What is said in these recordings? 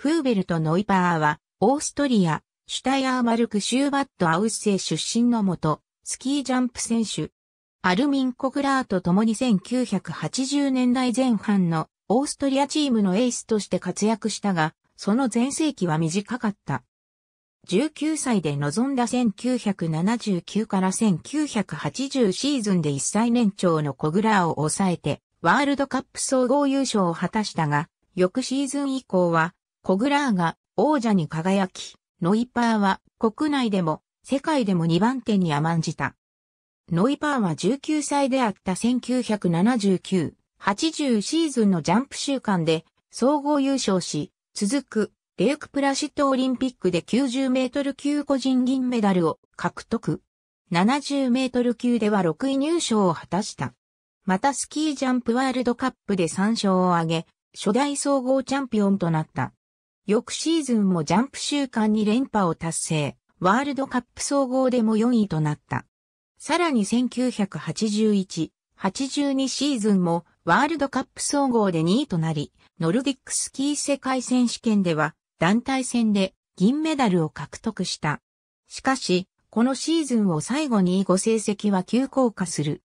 フーベルト・ノイパーは、オーストリア、シュタイアーマルク・シューバット・アウッセイ出身のもと、スキージャンプ選手。アルミン・コグラーと共に1980年代前半のオーストリアチームのエースとして活躍したが、その前世紀は短かった。19歳で臨んだ1979から1980シーズンで1歳年長のコグラーを抑えて、ワールドカップ総合優勝を果たしたが、翌シーズン以降は、コグラーが王者に輝き、ノイパーは国内でも世界でも2番手に甘んじた。ノイパーは19歳であった1979、80シーズンのジャンプ週間で総合優勝し、続くレイクプラシットオリンピックで90メートル級個人銀メダルを獲得。70メートル級では6位入賞を果たした。またスキージャンプワールドカップで3勝を挙げ、初代総合チャンピオンとなった。翌シーズンもジャンプ週間に連覇を達成。ワールドカップ総合でも4位となった。さらに1981、82シーズンもワールドカップ総合で2位となり、ノルディックスキー世界選手権では団体戦で銀メダルを獲得した。しかし、このシーズンを最後にご成績は急降下する。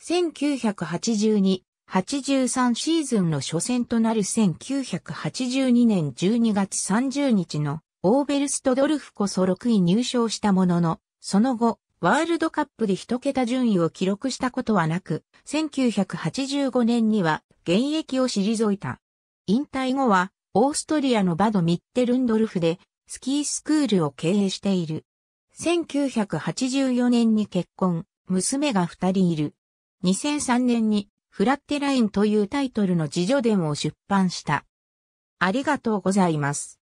1982、83シーズンの初戦となる1982年12月30日のオーベルストドルフこそ6位入賞したものの、その後、ワールドカップで一桁順位を記録したことはなく、1985年には現役を退いた。引退後はオーストリアのバド・ミッテルンドルフでスキースクールを経営している。1984年に結婚、娘が二人いる。2003年にフラッテラインというタイトルの自助伝を出版した。ありがとうございます。